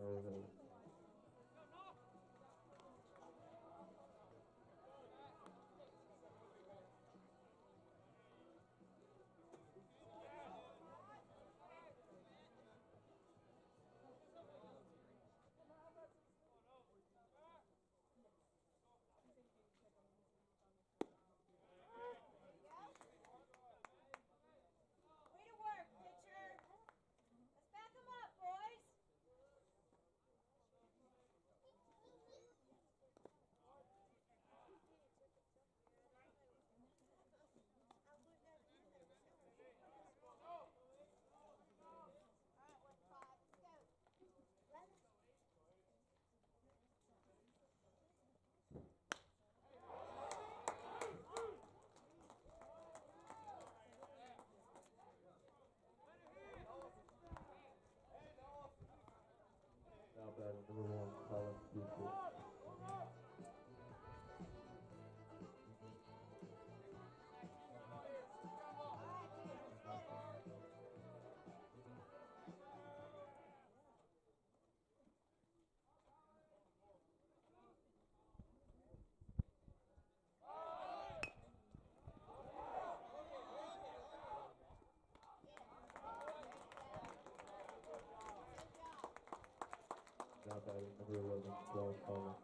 three, Now batting number 哦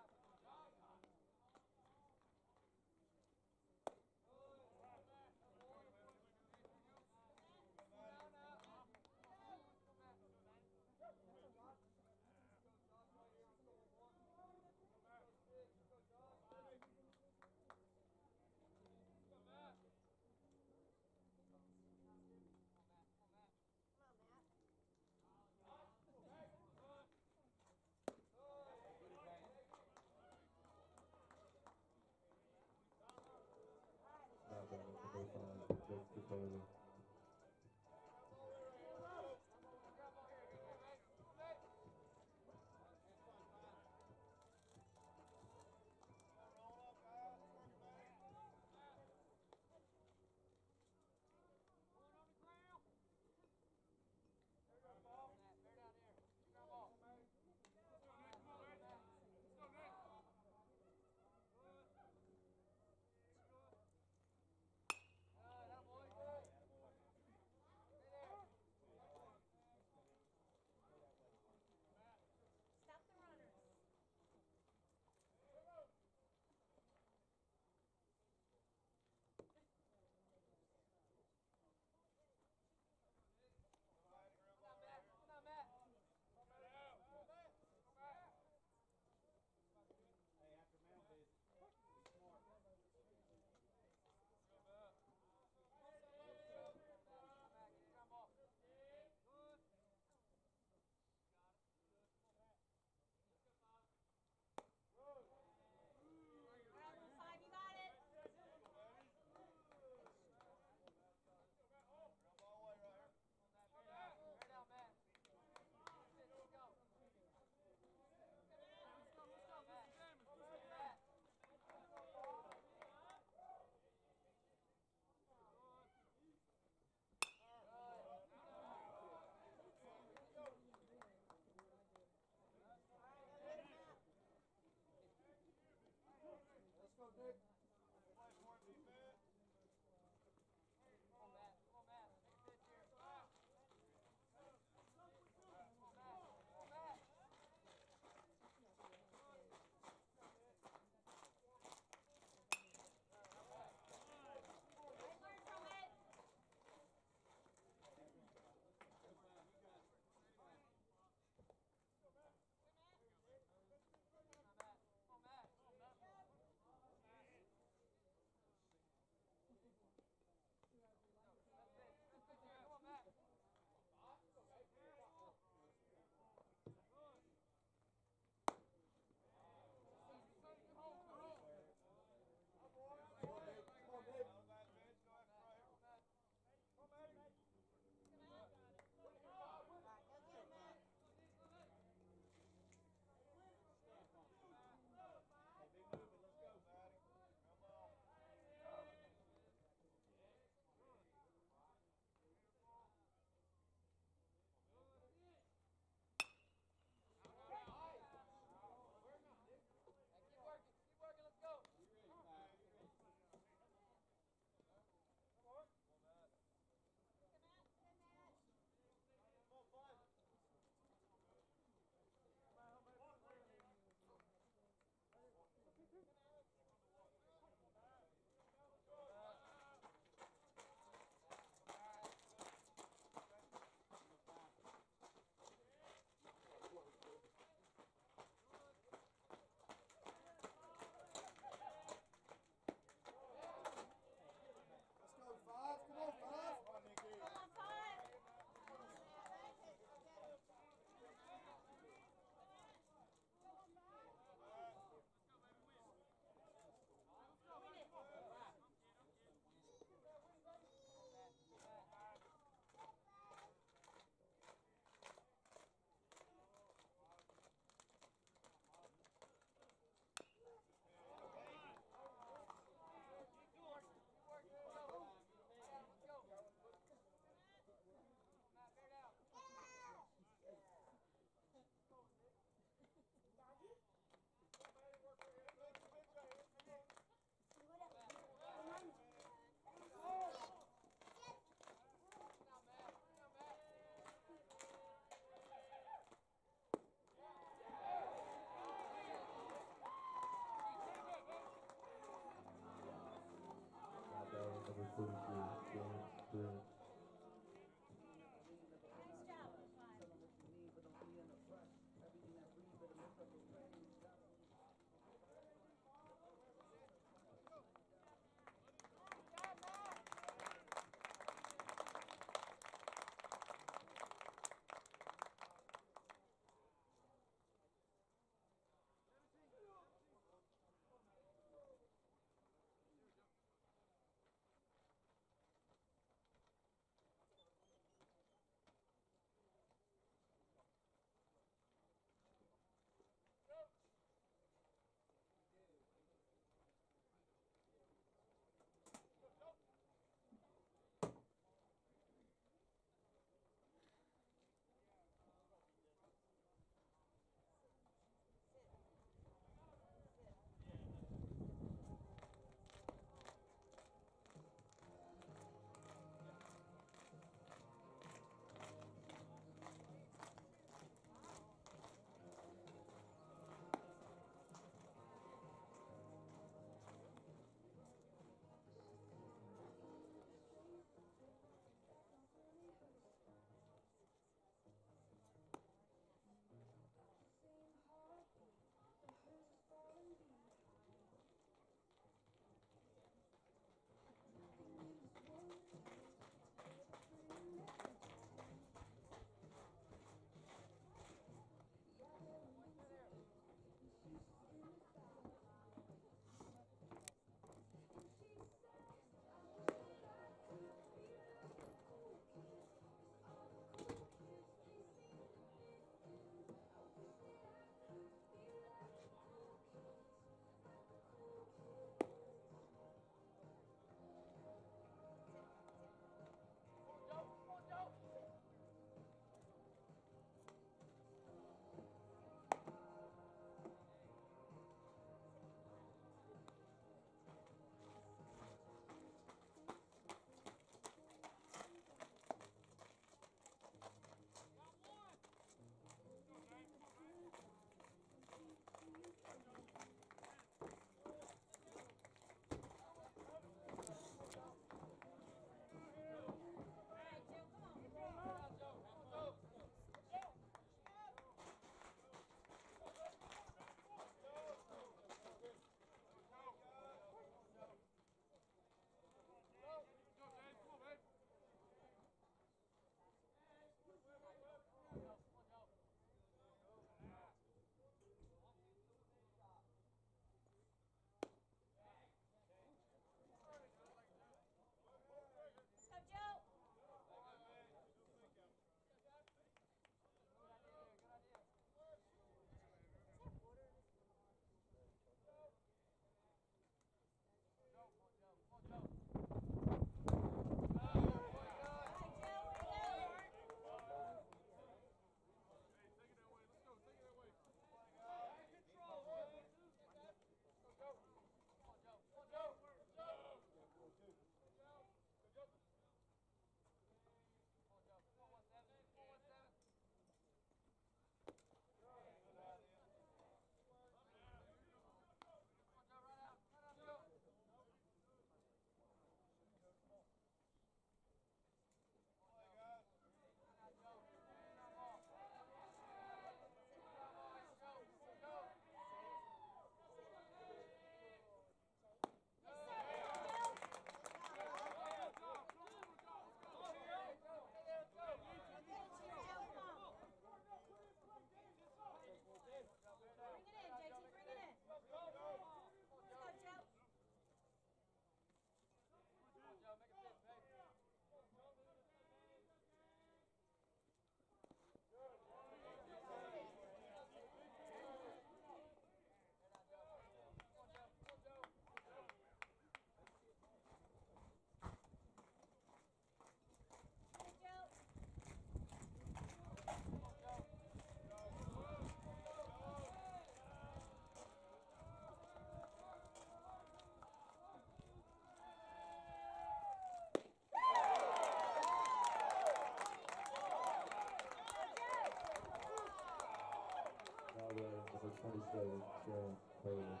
27 Joe Cole.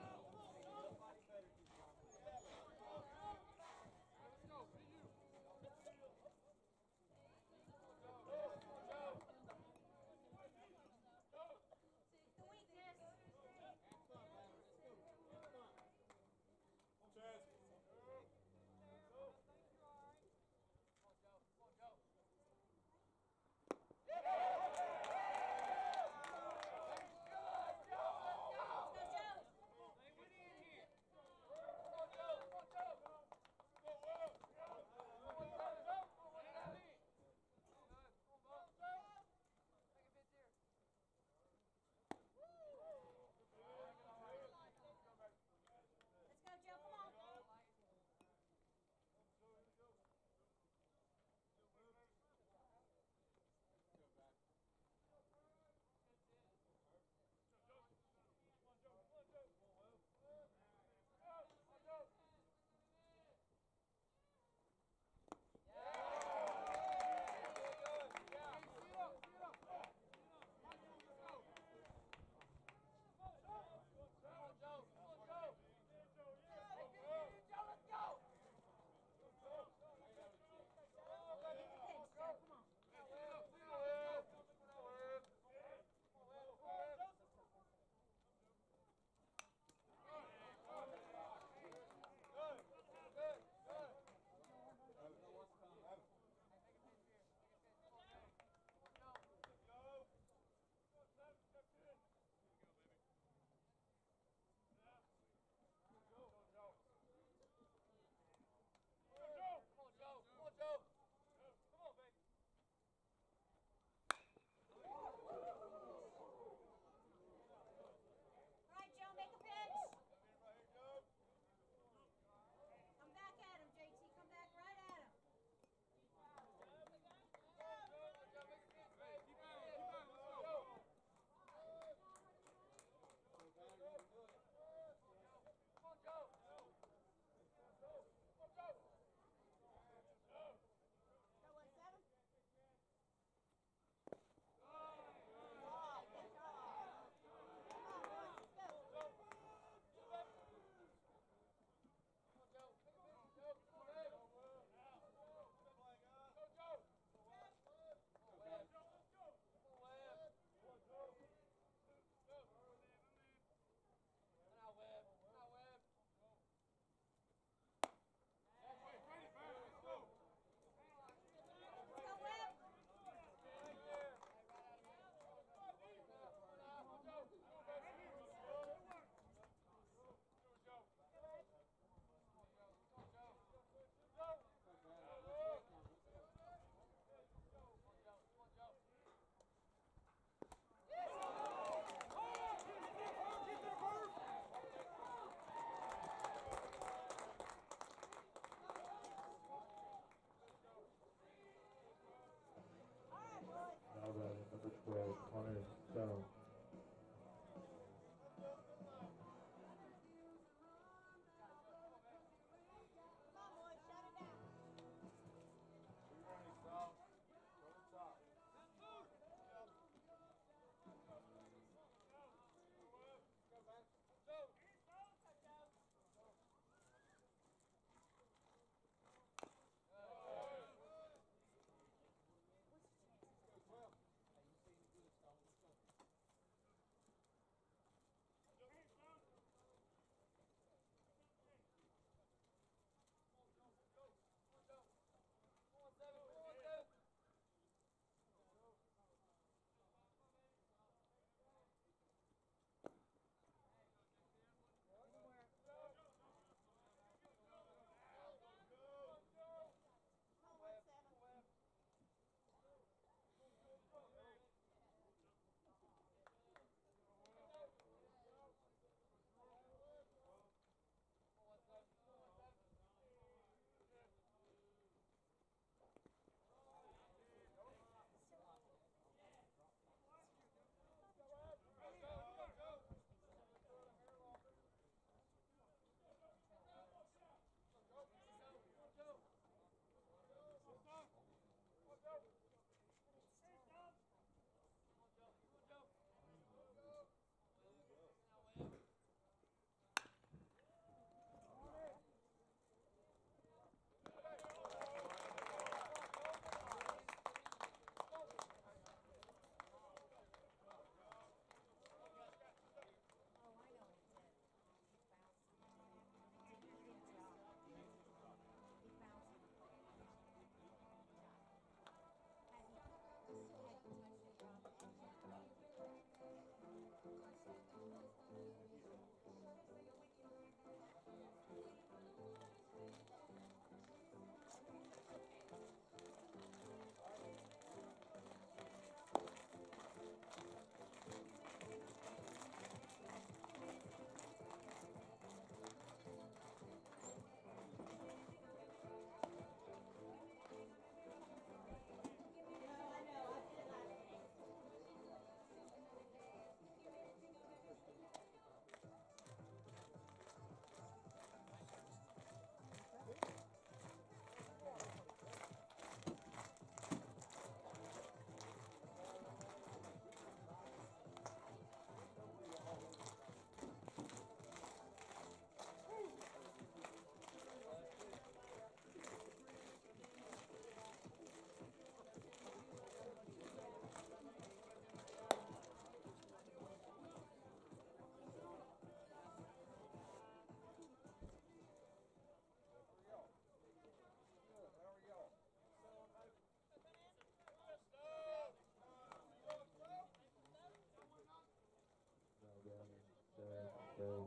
Down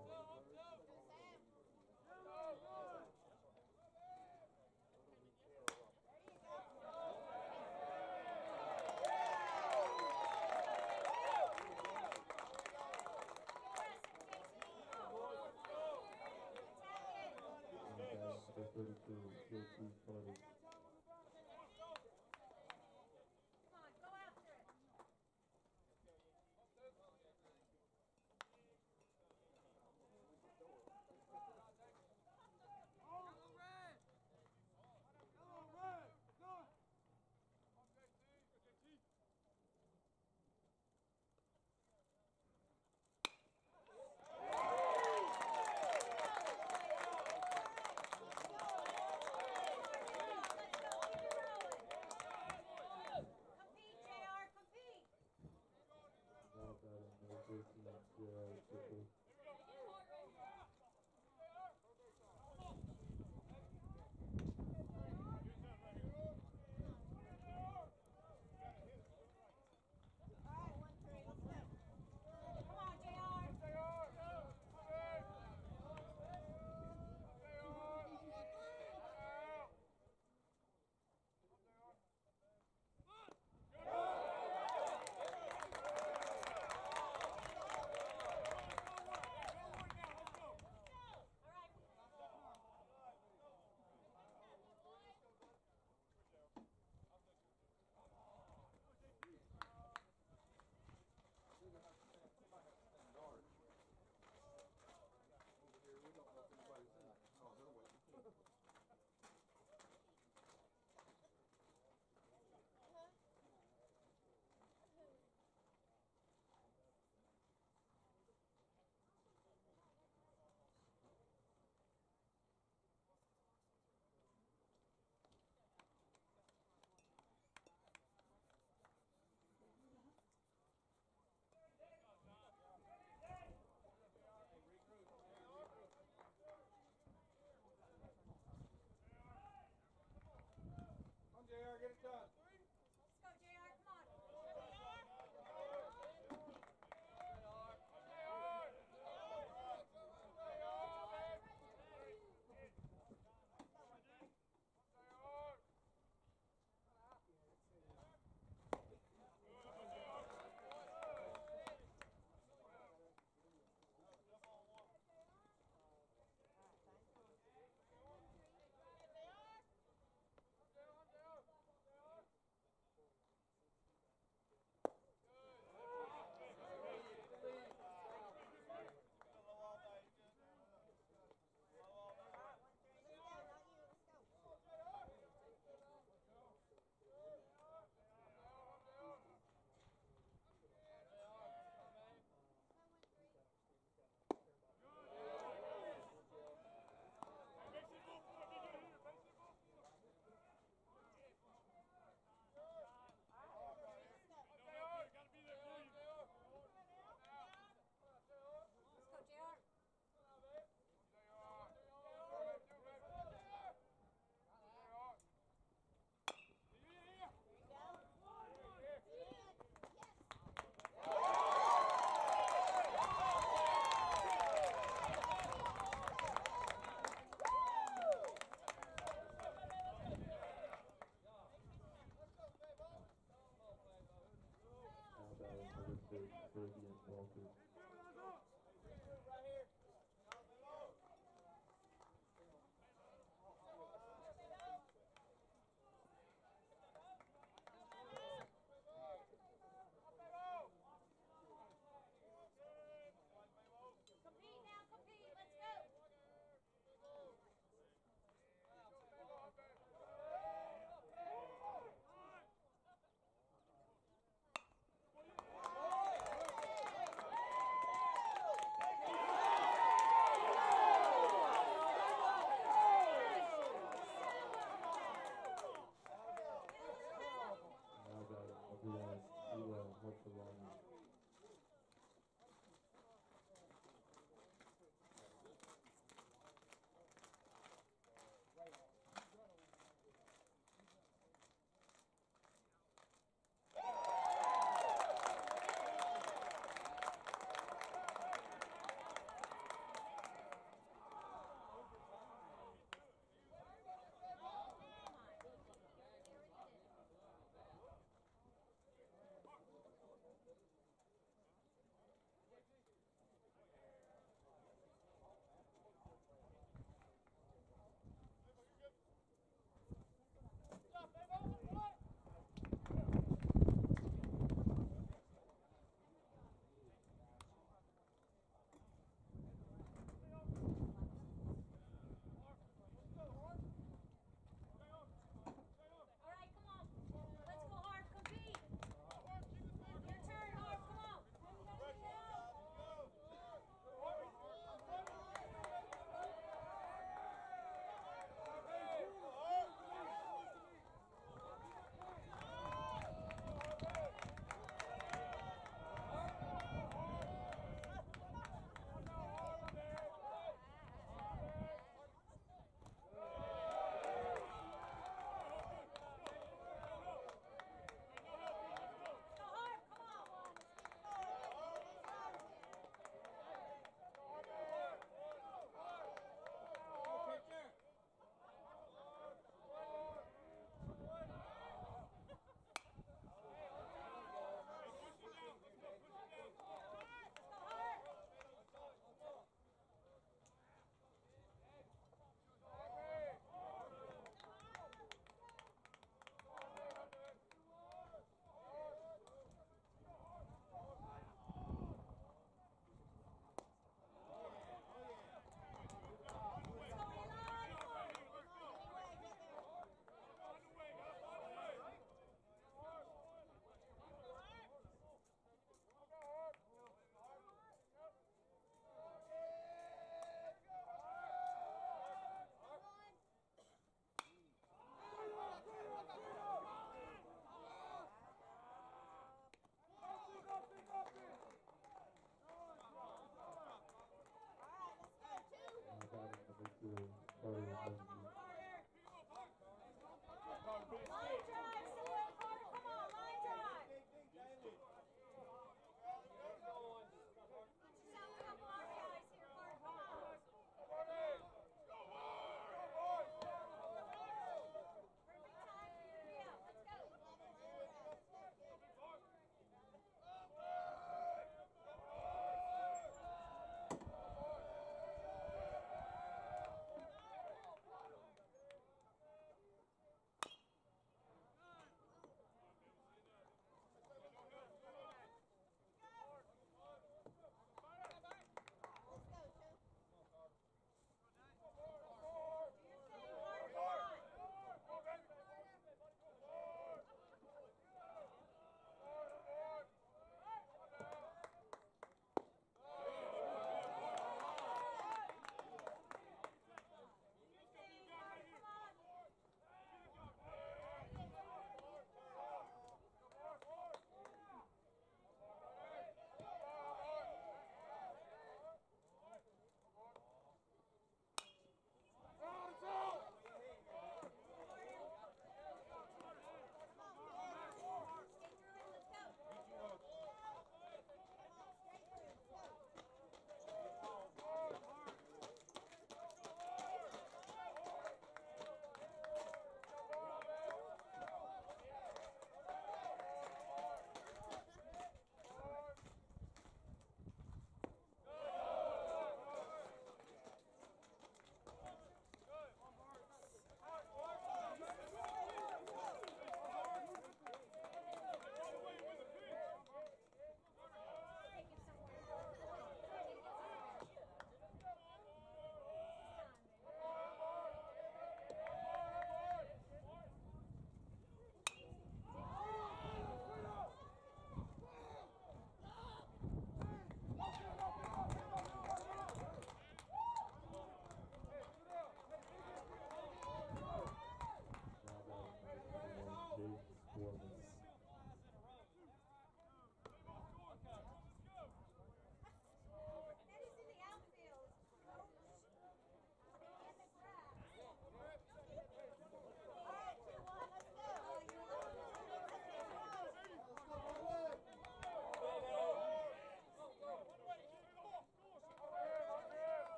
JT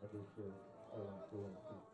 那就是，呃，说。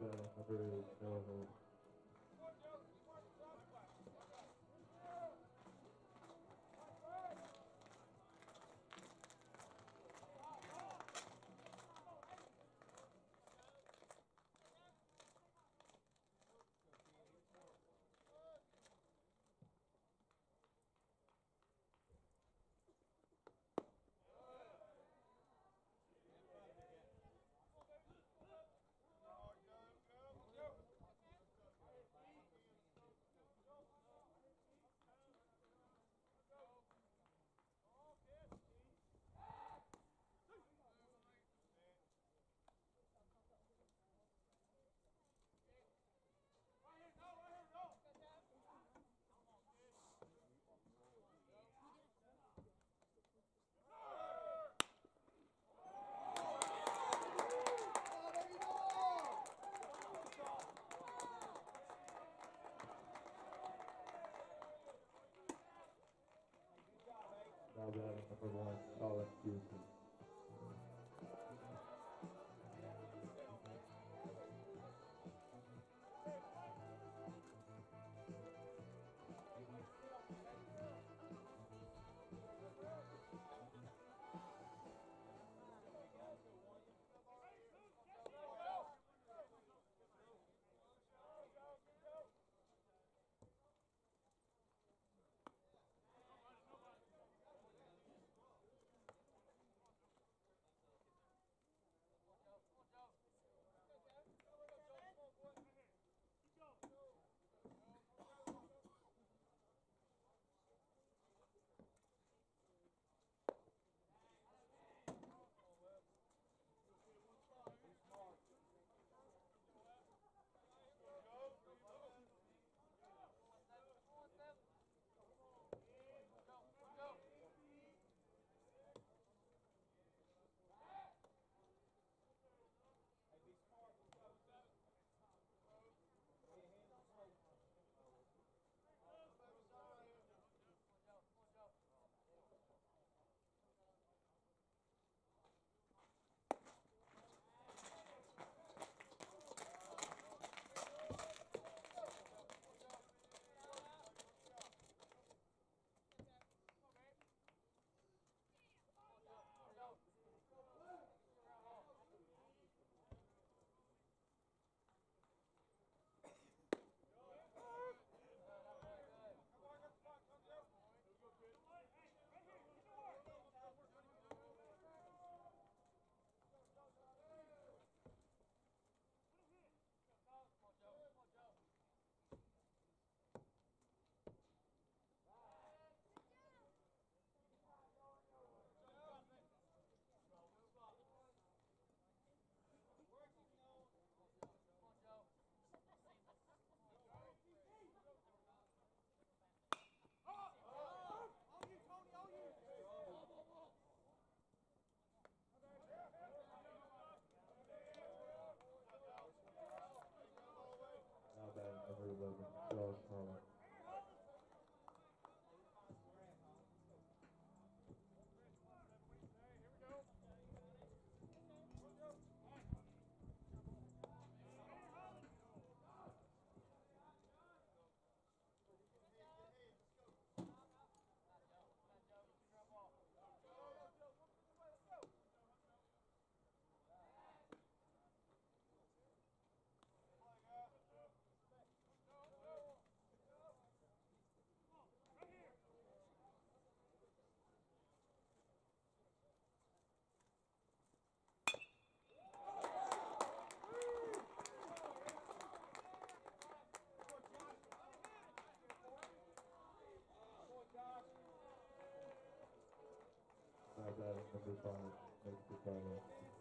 감사합니다. 다들 나와서 provide all of you. Batting number five, makes the